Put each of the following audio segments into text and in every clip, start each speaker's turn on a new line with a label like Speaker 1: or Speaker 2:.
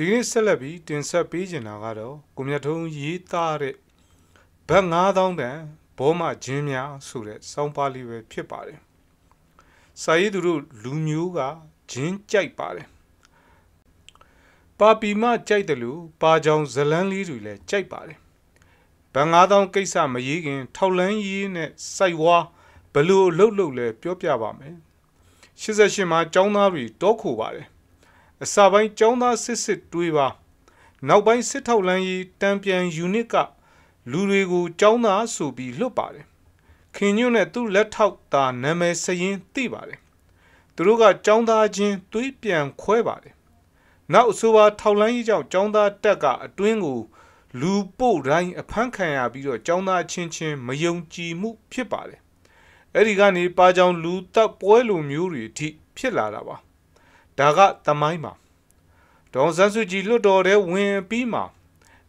Speaker 1: ဒီကနေ့ဆက်လက်ပြီးတင်ဆက်ပေးချင်တာကတော့ကိုမြတ်ထုံးရေးသားတဲ့ဘတ်9000တန်ဘောမဂျင်းများဆိုတဲ့စောင်းပါလေးပဲဖြစ်ပါတယ်။စာရေးသူတို့လူမျိုးကဂျင်းကြိုက်ပါတယ်။ပါပီမကြိုက်တယ်လို့ပါကြောင်ဇလန်းလေးတွေလည်းကြိုက်ပါတယ်။ဘတ်9000ကိစ္စမရေးခင် ထောက်လန်းရေးနဲ့စိုက်ဝါဘလို့အလုပ်လုပ်လဲပြောပြပါမယ်။88မှာចောင်းသားတွေတောခိုပါတယ်။ အစာပိုင်းចောင်းသားစစ်စစ်တွေးပါနောက်ပိုင်းစစ်ထောက်လန်းရေးတံပြန်ယူနစ်ကလူတွေကိုចောင်းသားဆိုပြီးလွတ်ပါတယ်ခင်ညွန့်နဲ့သူ့လက်ထောက်သားနာမည်စရင်သိပါတယ်သူတို့ကចောင်းသားချင်းတွေးပြန်ခွဲပါတယ်နောက်အဆိုပါထောက်လန်းရေးကြောင့်ចောင်းသားတက်ကအတွင်းကိုလူပို့တိုင်းအဖမ်းခံရပြီးတော့ចောင်းသားချင်းချင်းမယုံကြည်မှုဖြစ်ပါတယ်အဲ့ဒီကနေပါကြောင်လူတက်ပွဲလိုမျိုးတွေအထိဖြစ်လာတာပါ ဒါကသမိုင်းပါဒေါန်ဆန်းစုကြည်လွတ်တော်တဲ့ဝင်ပြီးမှာ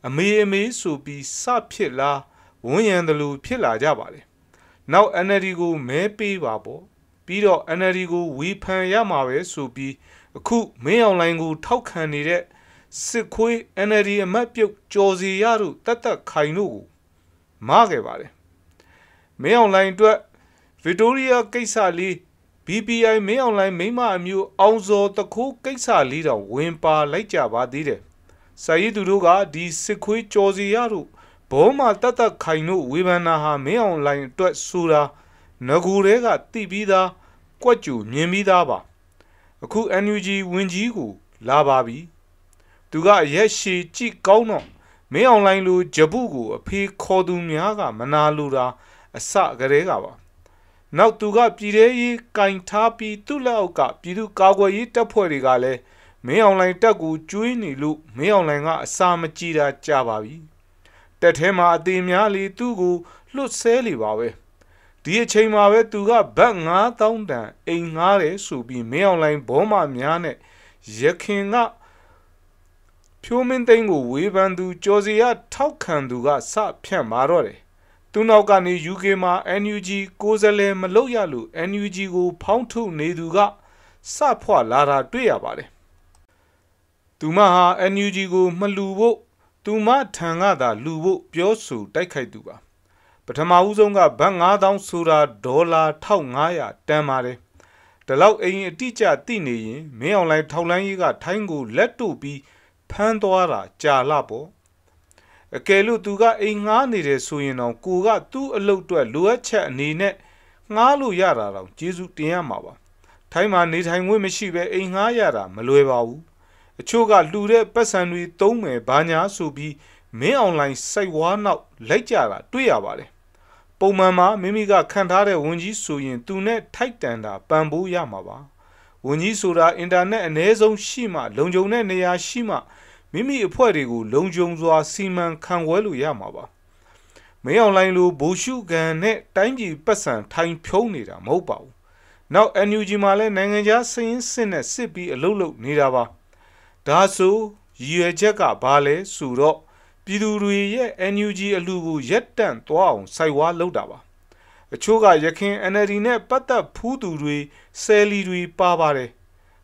Speaker 1: အမေအမေဆိုပြီးစဖြစ်လာဝန်းရံတယ်လို့ဖြစ်လာကြပါလေနောက် NLD ကိုမဲပေးပါပေါ့ပြီးတော့ NLD ကိုဝီဖန်ရမှာပဲဆိုပြီးအခုမင်းအောင်လိုင်းကိုထောက်ခံနေတဲ့စစ်ခွေး NLD အမတ်ပြုတ်ကြော်စီရတို့တတ်တတ်ခိုင်တို့ကိုမခဲ့ပါတယ်မင်းအောင်လိုင်းအတွက်ဗစ်တိုးရီးယားကိစ္စလေး BPI မင်းအွန်လိုင်းမိမအမျိုးအောင်စောတခိုးကိစ္စလေးတော့ဝင်ပါလိုက်ကြပါသေးတယ်။စာရေးသူတို့ကဒီစစ်ခွေးကြော်စီရတို့ဘောမာတတ်တတ်ခိုင်တို့ဝေဖန်တာဟာမင်းအွန်လိုင်းအတွက်ဆိုတာငကူတွေကတိပြီးသားကွက်ကြူမြင်ပြီးသားပါ။အခု NUG ဝင်ကြီးကိုလာပါပြီ။သူကရက်ရှည်ကြည့်ကောင်းတော့မင်းအွန်လိုင်းလိုဂျပုကိုအဖေခေါ်သူများကမနာလိုတာအစကတည်းကပါ။ နောက်သူကပြည်သေးရေးကင်ထားပြီးသူ့လက်အောက်ကပြည်သူကာကွယ်ရေးတပ်ဖွဲ့တွေကလည်းမင်းအောင်လှိုင်တက်ကိုကျွေးနေလို့မင်းအောင်လှိုင်ကအစာမကြည့်တာကြာပါပြီတက်ထဲမှာအသေးများလေသူ့ကိုလွတ်ဆဲလေပါပဲဒီအချိန်မှာပဲသူကဘတ်9000တန်အိမ်ငားတယ်ဆိုပြီးမင်းအောင်လှိုင်ဘောမများနဲ့ရခင်ကဖြိုးမင်းသိန်းကိုဝေဖန်သူကြော်စီရထောက်ခံသူကစဖြန့်มาတော့တယ် သူနောက်ကနေ UK မှာ NUG ကိုယ်စားလှယ်မလုပ်ရလို့ NUG ကို ဖောင်းထုတ်နေသူကစဖွာလာတာတွေ့ရပါတယ်။သူမဟာ NUG ကိုမလူဖို့သူမထံကသာလူဖို့ပြောဆိုတိုက်ခိုက်သူပါ။ပထမဦးဆုံးကဘတ်9000ဆိုတာဒေါ်လာ1500တန်ပါတယ်။ဒီလောက်အိမ်အတိအကျသိနေရင်မင်းအောင်လိုင်းထောက်လန်းရေးကထိုင်းကိုလက်တို့ပြီးဖမ်းသွားတာကြာလာပေါ့။ အကယ်လို့သူကအိမ်ငှားနေတယ်ဆိုရင်တော့ကိုကသူ့အလုပ်အတွက်လိုအပ်ချက်အနေနဲ့ငှားလို့ရတာတော့ကျေးဇူးတင်ရမှာပါထိုင်းမှာနေထိုင်ခွင့်မရှိပဲအိမ်ငှားရတာမလွယ်ပါဘူးအချို့ကလှူတဲ့ပတ်စံတွေသုံးမယ်ဘာညာဆိုပြီးမင်းအွန်လိုင်းစိုက်ဝါးနောက်လိုက်ကြတာတွေ့ရပါတယ်ပုံမှန်မှာမိမိကခံထားတဲ့ဝန်ကြီးဆိုရင်သူနဲ့ထိုက်တန်တာပံပိုးရမှာပါဝန်ကြီးဆိုတာအင်တာနက်အ ਨੇ ဆုံးရှိမှလုံခြုံတဲ့နေရာရှိမှ မိမိအဖွဲ့တွေကိုလုံခြုံစွာစီမံခန့်ခွဲလို့ရမှာပါမင်းအောင်လိုင်းလိုဘိုရှုကန်နဲ့တိုင်းပြည်ပတ်စံထိုင်ဖြုံးနေတာမဟုတ်ပါဘူးနောက် NUG မှာလည်းနိုင်ငံခြားစင်းစစ်နဲ့စစ်ပြီးအလုပ်လုပ်နေတာပါဒါဆိုရည်ရွယ်ချက်ကဘာလဲဆိုတော့ပြည်သူတွေရဲ့ NUG အလူကိုရက်တန့်သွားအောင်စိုက်ဝါးလုပ်တာပါအချို့ကရခင် NLD နဲ့ပတ်သက်ဖူးသူတွေဆယ်လီတွေပါပါတယ်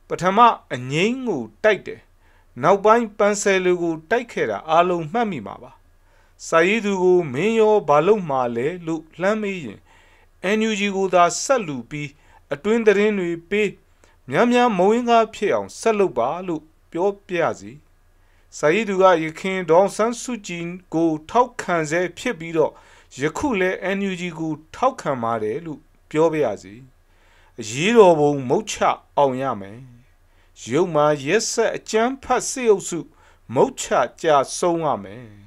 Speaker 1: ပထမအငိမ့်ကိုတိုက်တယ် နောက်ပိုင်းပန်းဆယ်လူကိုတိုက်ခဲ့တာအားလုံးမှတ်မိမှာပါစာရေးသူကိုမင်းရောဘာလို့မှာလဲလို့လှမ်းမေးရင် NUG ကိုသာဆက်လူပြီးအတွင်းသတင်းတွေပေးများများမဝင်းကားဖြစ်အောင်ဆက်လုပ်ပါလို့ပြောပြစီစာရေးသူကရခင်ဒေါန်ဆန်းစုကြည်ကိုထောက်ခံစေဖြစ်ပြီးတော့ယခုလဲ NUG ကိုထောက်ခံပါတယ်လို့ပြောပြရစီအရေးတော်ပုံမုတ်ချအောင်ရမယ် ရုပ်မှာရက်ဆက်အကျန်းဖတ်စေအုပ်စုမုတ်ချကြဆုံးရမယ်